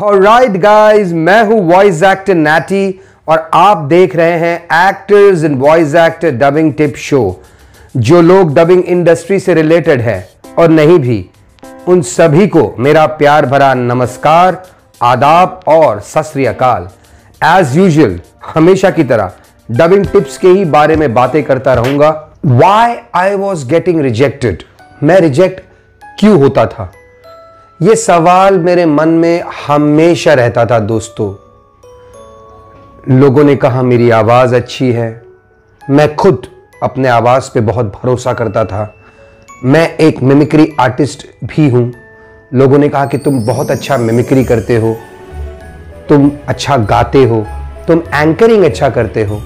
Right guys मैं हूँ voice actor natty और आप देख रहे हैं actors in voice actor dubbing tip show जो लोग डबिंग इंडस्ट्री से रिलेटेड है। और नहीं भी, उन सभी को मेरा प्यार भरा नमस्कार, आदाब और सत अकाल। एज यूजल हमेशा की तरह डबिंग टिप्स के ही बारे में बातें करता रहूँगा। Why I was getting rejected मैं रिजेक्ट क्यों होता था? यह सवाल मेरे मन में हमेशा रहता था, दोस्तों। लोगों ने कहा, मेरी आवाज़ अच्छी है। मैं खुद अपने आवाज़ पे बहुत भरोसा करता था। मैं एक मिमिक्री आर्टिस्ट भी हूँ। लोगों ने कहा कि तुम बहुत अच्छा मिमिक्री करते हो। तुम अच्छा गाते हो। तुम एंकरिंग अच्छा करते हो।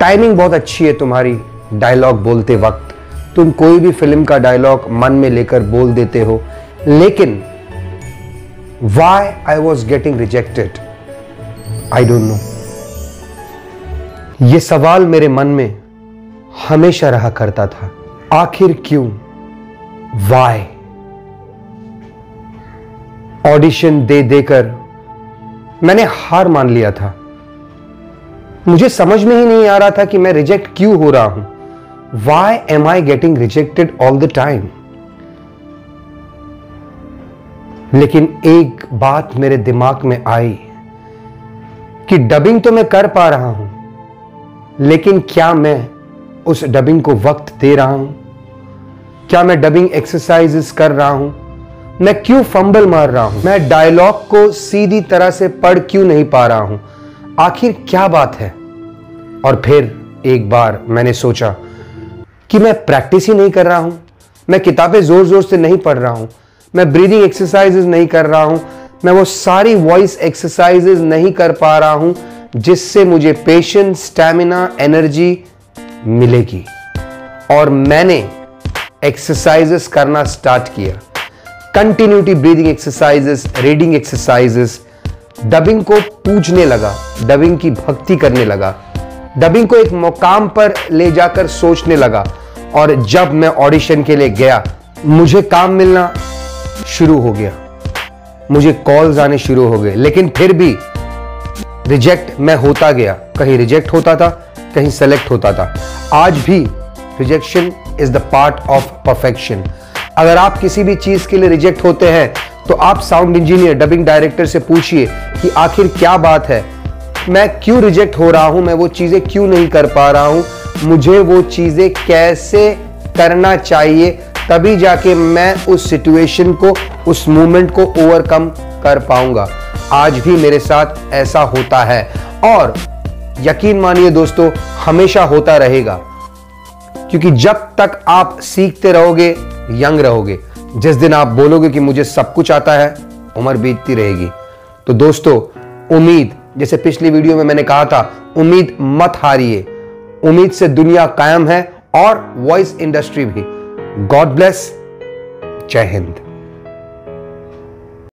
टाइमिंग बहुत अच्छी है तुम्हारी डायलॉग बोलते वक्त। तुम कोई भी फ़िल्म का डायलॉग मन में लेकर बोल देते हो। लेकिन why I was getting rejected I don't know ये सवाल मेरे मन में हमेशा रहा करता था। आखिर क्यों? वाई ऑडिशन दे देकर मैंने हार मान लिया था। मुझे समझ में ही नहीं आ रहा था कि मैं रिजेक्ट क्यों हो रहा हूँ। Why am I getting rejected all the time लेकिन एक बात मेरे दिमाग में आई कि डबिंग तो मैं कर पा रहा हूँ, लेकिन क्या मैं उस डबिंग को वक्त दे रहा हूँ? क्या मैं डबिंग एक्सरसाइजेस कर रहा हूँ? मैं क्यों फंबल मार रहा हूँ? मैं डायलॉग को सीधी तरह से पढ़ क्यों नहीं पा रहा हूँ? आखिर क्या बात है? और फिर एक बार मैंने सोचा कि मैं प्रैक्टिस ही नहीं कर रहा हूँ, मैं किताबें ज़ोर ज़ोर से नहीं पढ़ रहा हूँ मैं ब्रीदिंग एक्सरसाइजेज नहीं कर रहा हूँ, मैं वो सारी वॉइस एक्सरसाइजेज नहीं कर पा रहा हूँ, जिससे मुझे पेशेंस स्टैमिना एनर्जी मिलेगी। और मैंने एक्सरसाइजेस करना स्टार्ट किया। Continuity breathing exercises reading exercises dubbing को पूजने लगा डबिंग की भक्ति करने लगा डबिंग को एक मुकाम पर ले जाकर सोचने लगा, और जब मैं ऑडिशन के लिए गया, मुझे काम मिलना शुरू हो गया। मुझे कॉल्स आने शुरू हो गए, लेकिन फिर भी रिजेक्ट मैं होता गया। कहीं रिजेक्ट होता था, कहीं सेलेक्ट होता था। आज भी rejection is the part of perfection अगर आप किसी भी चीज़ के लिए रिजेक्ट होते हैं तो आप साउंड इंजीनियर डबिंग डायरेक्टर से पूछिए कि आखिर क्या बात है। मैं क्यों रिजेक्ट हो रहा हूँ? मैं वो चीज़ें क्यों नहीं कर पा रहा हूँ? मुझे वो चीज़ें कैसे करना चाहिए? तभी जाके मैं उस सिचुएशन को, उस मूवमेंट को ओवरकम कर पाऊँगा। आज भी मेरे साथ ऐसा होता है। और यकीन मानिए दोस्तों, हमेशा होता रहेगा। क्योंकि जब तक आप सीखते रहोगे, यंग रहोगे, जिस दिन आप बोलोगे कि मुझे सब कुछ आता है, उम्र बीतती रहेगी। तो दोस्तों, उम्मीद, जैसे पिछली वीडियो में मैंने कहा था, उम्मीद मत हारिए। उम्मीद से दुनिया कायम है और वॉइस इंडस्ट्री भी। गॉड ब्लेस जय हिंद